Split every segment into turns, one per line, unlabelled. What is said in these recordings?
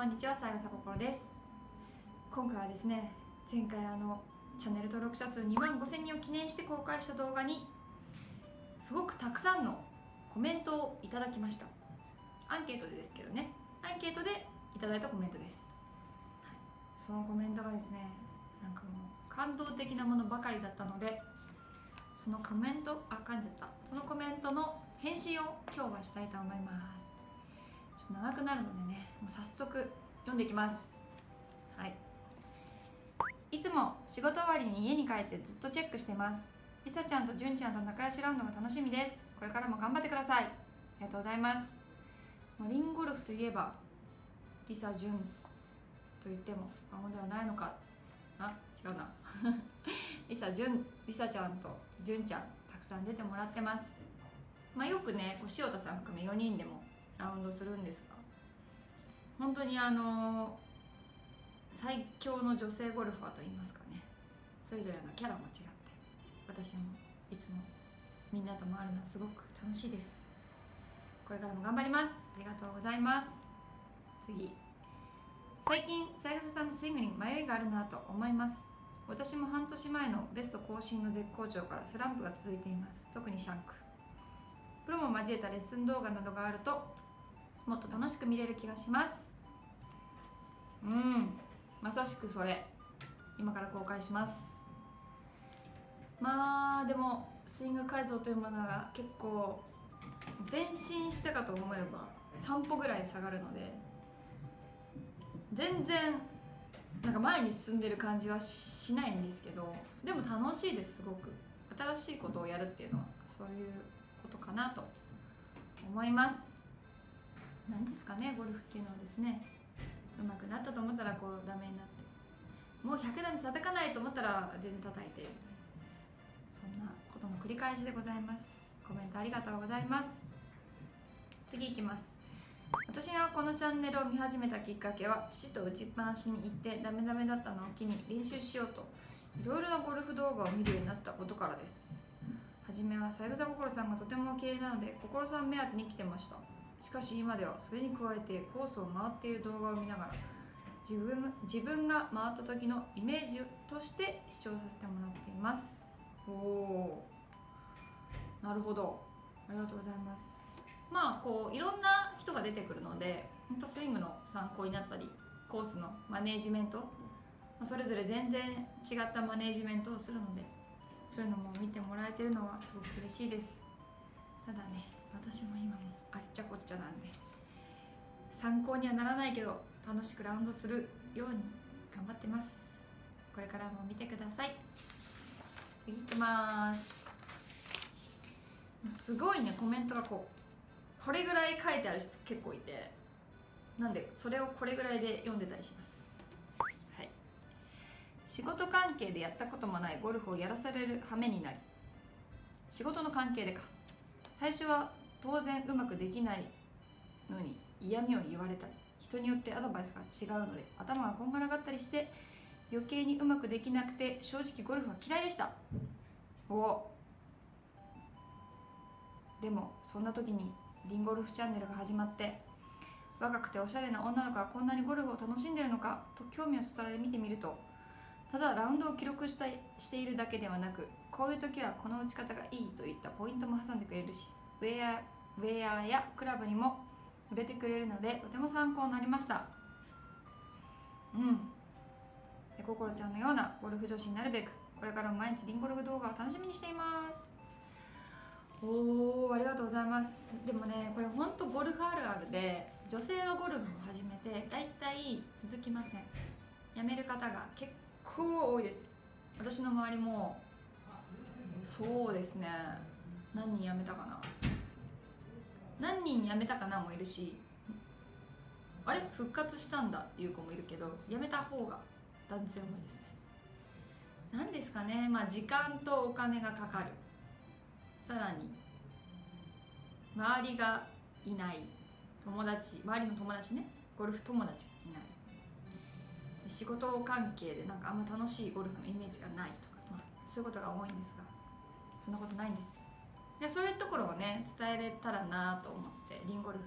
こんにちは、さやさこころです。今回はですね、前回あのチャンネル登録者数2万5000人を記念して公開した動画にすごくたくさんのコメントをいただきました。アンケートでですけどね。アンケートでいただいたコメントです、はい、そのコメントがですねなんかもう感動的なものばかりだったのでそのコメントあ噛んじゃった。そのコメントの返信を今日はしたいと思います。ちょっと長くなるのでねもう早速読んでいきます。はい。いつも仕事終わりに家に帰ってずっとチェックしてます。りさちゃんとじゅんちゃんと仲良しラウンドが楽しみです。これからも頑張ってください。ありがとうございます。もうリンゴルフといえばりさじゅんと言っても過言ではないのか。あ違うな。りさじゅんりさちゃんとじゅんちゃんたくさん出てもらってます。まあよくねこう塩田さん含め4人でもラウンドするんですが。本当にあの最強の女性ゴルファーといいますかね。それぞれのキャラも違って私もいつもみんなと回るのはすごく楽しいです。これからも頑張ります。ありがとうございます。次。最近三枝さんのスイングに迷いがあるなと思います。私も半年前のベスト更新の絶好調からスランプが続いています。特にシャンク。プロも交えたレッスン動画などがあるともっと楽しく見れる気がします。うんまさしくそれ。今から公開します。まあでもスイング改造というものが結構前進したかと思えば3歩ぐらい下がるので全然なんか前に進んでる感じはしないんですけどでも楽しいですすごく。新しいことをやるっていうのはそういうことかなと思います。何ですかねゴルフっていうのはですね上手くなったと思ったらこうダメになってもう100段叩かないと思ったら全然叩いてそんなことの繰り返しでございます。コメントありがとうございます。次いきます。私がこのチャンネルを見始めたきっかけは父と打ちっぱなしに行ってダメダメだったのを機に練習しようといろいろなゴルフ動画を見るようになったことからです。初めは三枝心さんがとても綺麗なので心さん目当てに来てました。しかし今ではそれに加えてコースを回っている動画を見ながら自分自分が回った時のイメージとして視聴させてもらっています。おおなるほど。ありがとうございます。まあこういろんな人が出てくるので本当スイングの参考になったりコースのマネージメントそれぞれ全然違ったマネージメントをするのでそういうのも見てもらえてるのはすごく嬉しいです。ただね私も今もあっちゃこっちゃなんで。参考にはならないけど楽しくラウンドするように頑張ってます。これからも見てください。次いきます。すごいねコメントがこうこれぐらい書いてある人結構いて。なんでそれをこれぐらいで読んでたりします。はい。仕事関係でやったこともないゴルフをやらされる羽目になり。仕事の関係でか。最初は当然うまくできないのに嫌味を言われたり人によってアドバイスが違うので頭がこんがらがったりして余計にうまくできなくて正直ゴルフは嫌いでした。お。でもそんな時にリンゴルフチャンネルが始まって若くておしゃれな女の子がこんなにゴルフを楽しんでるのかと興味をそそられ見てみるとただラウンドを記録したしているだけではなくこういう時はこの打ち方がいいといったポイントも挟んでくれるしウェアウェアやクラブにも売れてくれるのでとても参考になりました。うん。で心ちゃんのようなゴルフ女子になるべくこれからも毎日リンゴルフ動画を楽しみにしています。おおありがとうございます。でもねこれほんとゴルフあるあるで女性がゴルフを始めてだいたい続きません。辞める方が結構多いです。私の周りもそうですね。何人辞めたかな。何人辞めたかなもいるしあれ？復活したんだっていう子もいるけど辞めた方が断然多いですね。何ですかね？まあ時間とお金がかかる。さらに周りがいない。友達周りの友達ね。ゴルフ友達がいない。仕事関係でなんかあんま楽しいゴルフのイメージがないとか、まあ、そういうことが多いんですがそんなことないんです。でそういうところをね伝えれたらなと思ってリンゴルフ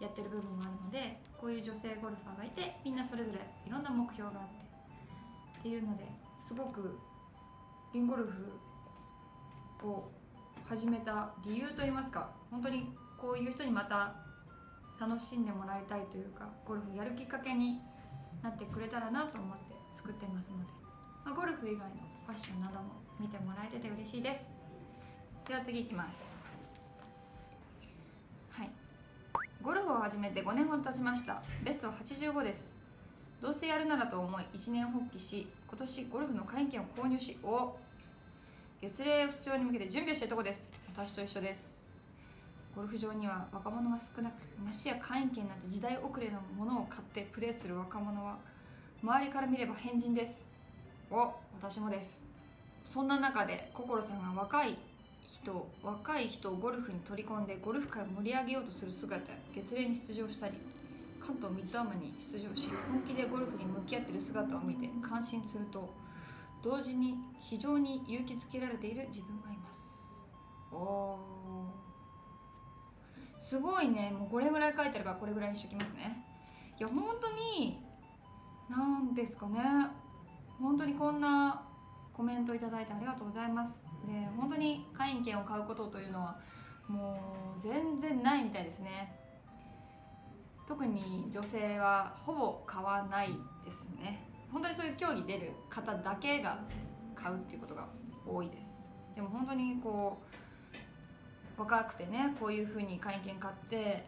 やってる部分もあるのでこういう女性ゴルファーがいてみんなそれぞれいろんな目標があってっていうのですごくリンゴルフを始めた理由といいますか本当にこういう人にまた楽しんでもらいたいというかゴルフやるきっかけになってくれたらなと思って作ってますので、まあ、ゴルフ以外のファッションなども見てもらえてて嬉しいです。では次いきます。はい。ゴルフを始めて5年ほど経ちました。ベスト85です。どうせやるならと思い一年発起し今年ゴルフの会員権を購入しお月齢不調に向けて準備をしているとこです。私と一緒です。ゴルフ場には若者が少なくましや会員権なんて時代遅れのものを買ってプレーする若者は周りから見れば変人です。お私もです。そんな中で心さんが若い人若い人をゴルフに取り込んでゴルフ界を盛り上げようとする姿や月齢に出場したり関東ミッドアマに出場し本気でゴルフに向き合っている姿を見て感心すると同時に非常に勇気づけられている自分がいます。おー。すごいね。もうこれぐらい書いてあるからこれぐらいにしときますね。いや本当に何ですかね。本当にこんなコメントいただいてありがとうございますで本当に会員権を買うことというのはもう全然ないみたいですね。特に女性はほぼ買わないですね。本当にそういう競技出る方だけが買うっていうことが多いです。でも本当にこう若くてねこういうふうに会員権買って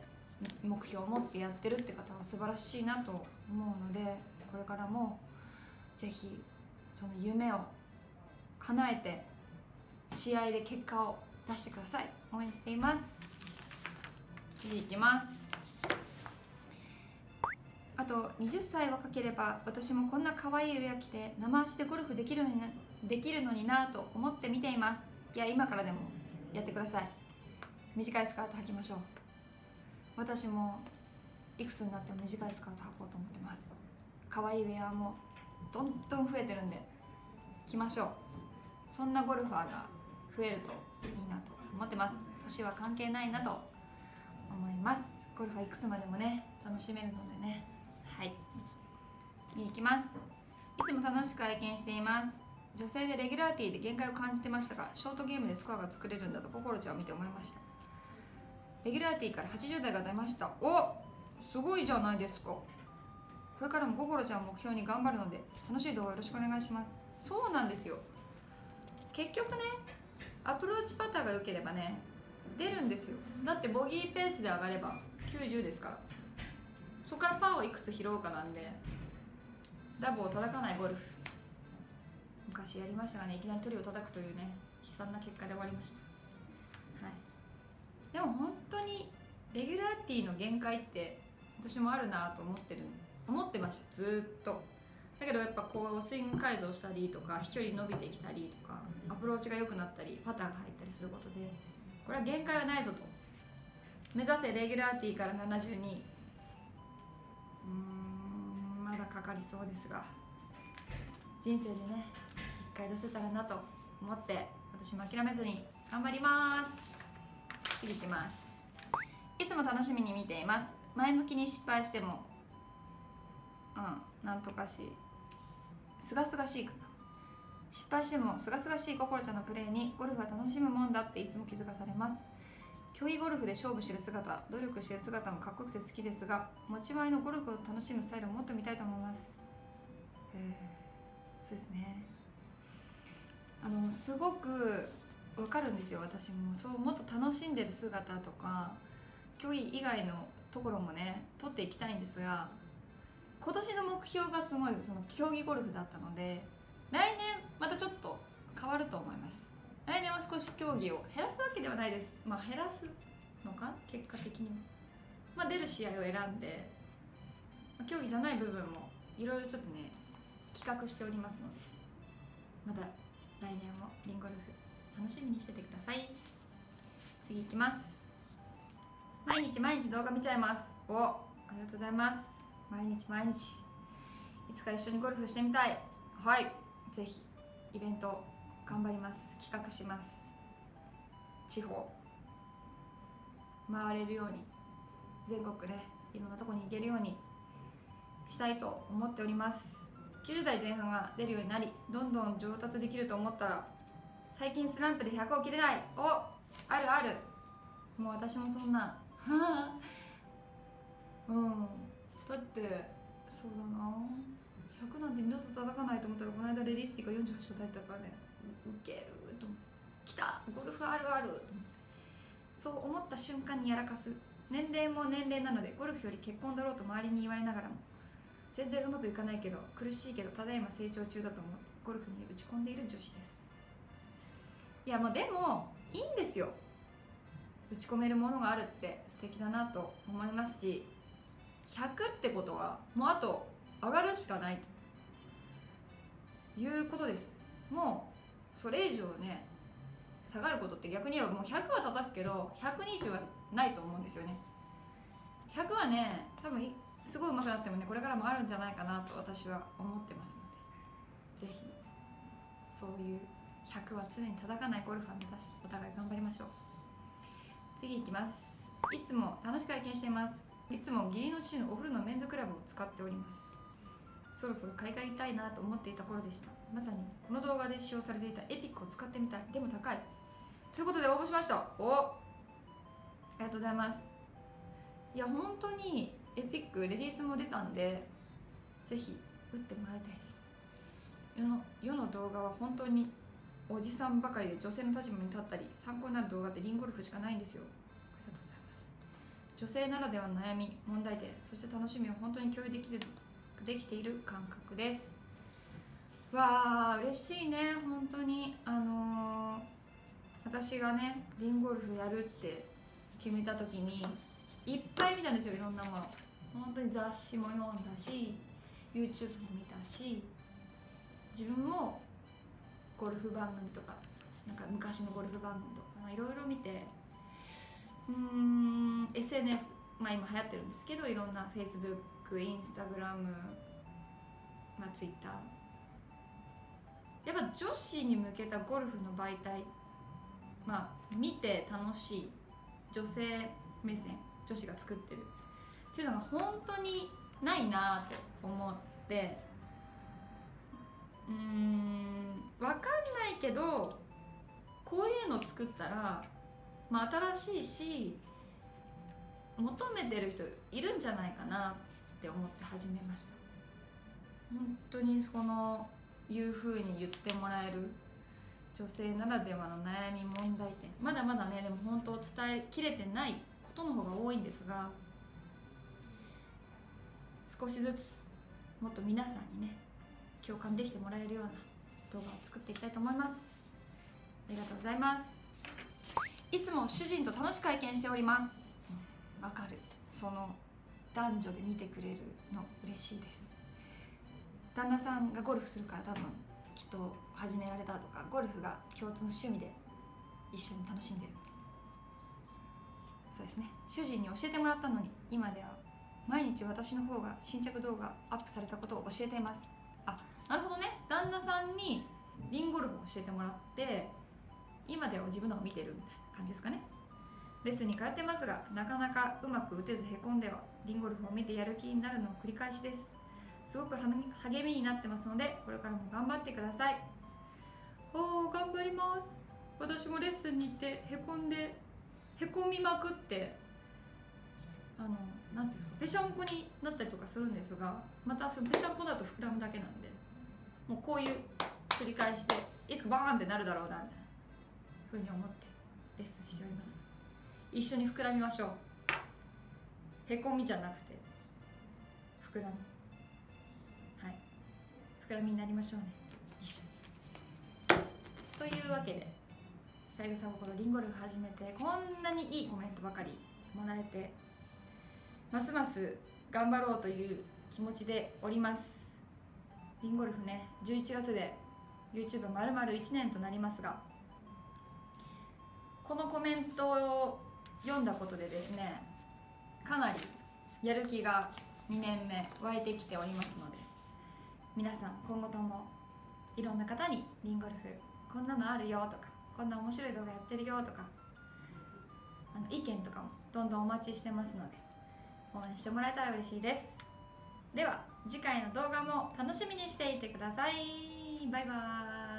目標を持ってやってるって方は素晴らしいなと思うのでこれからもぜひその夢を叶えて試合で結果を出してください。応援しています。次いきます。あと20歳若ければ私もこんな可愛い上着着て生足でゴルフできるのになできるのになと思って見ています。いや今からでもやってください。短いスカート履きましょう。私もいくつになっても短いスカート履こうと思ってます。可愛いウェアもどんどん増えてるんで着ましょう。そんなゴルファーが増えるといいなと思ってます。年は関係ないなと思います。ゴルフはいくつまでもね楽しめるのでね。はい。次いきます。いつも楽しく拝見しています。女性でレギュラーティーで限界を感じてましたがショートゲームでスコアが作れるんだと心ちゃんを見て思いました。レギュラーティーから80代が出ました。おすごいじゃないですか。これからも心ちゃんを目標に頑張るので楽しい動画よろしくお願いします。そうなんですよ。結局ねアプローチパターが良ければね出るんですよ。だってボギーペースで上がれば90ですから。そこからパーをいくつ拾うかなんでダボを叩かないゴルフ。昔やりましたがね。いきなり鳥を叩くというね悲惨な結果で終わりました。はい。でも本当にレギュラーティーの限界って私もあるなと思ってる思ってました。ずっと。だけどやっぱこうスイング改造したりとか飛距離伸びてきたりとかアプローチが良くなったりパターが入ったりすることでこれは限界はないぞと。目指せレギュラーティーから72うーんまだかかりそうですが人生でね一回出せたらなと思って私も諦めずに頑張ります。次いきます。いつも楽しみに見ています。前向きに失敗してもうんなんとかしすがすがしいかな失敗してもすがすがしい心ちゃんのプレーにゴルフは楽しむもんだっていつも気づかされます。競技ゴルフで勝負してる姿努力してる姿もかっこよくて好きですが持ち前のゴルフを楽しむスタイルをもっと見たいと思います。へそうですね。あのすごくわかるんですよ私も。そうもっと楽しんでる姿とか競技以外のところもね取っていきたいんですが今年の目標がすごいその競技ゴルフだったので来年またちょっと変わると思います。来年は少し競技を減らすわけではないです。まあ減らすのか？結果的に。まあ出る試合を選んで、ま、競技じゃない部分もいろいろちょっとね企画しておりますのでまた来年もリンゴルフ楽しみにしててください。次いきます。毎日毎日動画見ちゃいます。おありがとうございます。毎日毎日。いつか一緒にゴルフしてみたい。はい。ぜひイベント頑張ります。企画します。地方。回れるように。全国ねいろんなとこに行けるように。したいと思っております。90代前半が出るようになりどんどん上達できると思ったら最近スランプで100を切れない。おあるある。もう私もそんな。うん。だってそうだな。100なんて二度と叩かないと思ったらこの間レディスティが48叩いたからね。ウケると思って来た。ゴルフあるある。と思ってそう思った瞬間にやらかす。年齢も年齢なのでゴルフより結婚だろうと周りに言われながらも。全然うまくいかないけど苦しいけどただいま成長中だと思ってゴルフに打ち込んでいる女子です。いやまあでもいいんですよ。打ち込めるものがあるって素敵だなと思いますし100ってことはもうあと上がるしかない。ということです。もうそれ以上ね下がることって逆に言えばもう100は叩くけど120はないと思うんですよね。100はね多分すごい上手くなってもねこれからもあるんじゃないかなと私は思ってますので。ぜひそういう100は常に叩かないゴルファーを目指してお互い頑張りましょう。次いきます。いつも楽しく拝見しています。いつも義理の父のお風呂のメンズクラブを使っております。そろそろ買い替えたいなと思っていた頃でした。まさにこの動画で使用されていたエピックを使ってみたい。でも高い。ということで応募しました。お！ありがとうございます。いや本当にエピックレディースも出たんでぜひ打ってもらいたいです。世の世の動画は本当におじさんばかりで女性の立場に立ったり参考になる動画ってリンゴルフしかないんですよ。女性ならではの悩み問題点そして楽しみを本当に共有できるできている感覚です。わあ嬉しいね本当に。あのー私がねリンゴルフやるって決めた時にいっぱい見たんですよいろんなもの。本当に雑誌も読んだし YouTube も見たし自分もゴルフ番組とかなんか昔のゴルフ番組とかいろいろ見てうん SNS まあ今流行ってるんですけどいろんな Facebook、Instagram、まあ、Twitter やっぱ女子に向けたゴルフの媒体まあ見て楽しい女性目線女子が作ってる。っていうのが本当にないなって思って。うーん分かんないけどこういうの作ったら、まあ、新しいし求めてる人いるんじゃないかなって思って始めました。本当にそのいうふうに言ってもらえる女性ならではの悩み問題点。まだまだねでも本当伝えきれてないことの方が多いんですが少しずつもっと皆さんにね共感できてもらえるような動画を作っていきたいと思います。ありがとうございます。いつも主人と楽しく拝見しております。わ、うん、かる。その男女で見てくれるの嬉しいです。旦那さんがゴルフするから多分きっと始められたとかゴルフが共通の趣味で一緒に楽しんでる。そうですね。主人に教えてもらったのに今では毎日私の方が新着動画アップされたことを教えています。あなるほどね。旦那さんにリンゴルフを教えてもらって今では自分のを見てるみたいな。感じですかね。レッスンに通ってますがなかなかうまく打てずへこんではリンゴルフを見てやる気になるのを繰り返しです。すごく励みになってますのでこれからも頑張ってください。おお頑張ります。私もレッスンに行ってへこんでへこみまくってあの何ていうんですかぺしゃんこになったりとかするんですがまたそのぺしゃんこだと膨らむだけなんでもうこういう繰り返していつかバーンってなるだろうなみたいなふうに思ってレッスンしております。一緒に膨らみましょう。へこみじゃなくて膨らみはい。膨らみになりましょうね。一緒に。というわけで三枝心リンゴルフ始めてこんなにいいコメントばかりもらえてますます頑張ろうという気持ちでおります。リンゴルフね11月で YouTube まるまる1年となりますがこのコメントを読んだことでですねかなりやる気が2年目湧いてきておりますので皆さん今後ともいろんな方にリンゴルフこんなのあるよとかこんな面白い動画やってるよとかあの意見とかもどんどんお待ちしてますので応援してもらえたら嬉しいです。では次回の動画も楽しみにしていてください。バイバーイ。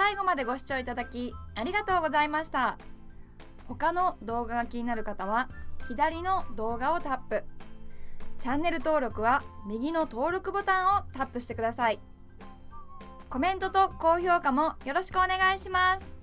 最後までご視聴いただきありがとうございました。他の動画が気になる方は左の動画をタップ。チャンネル登録は右の登録ボタンをタップしてください。コメントと高評価もよろしくお願いします。